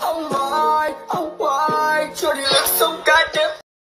ông hoài ông hoài cho đi lướt sông cái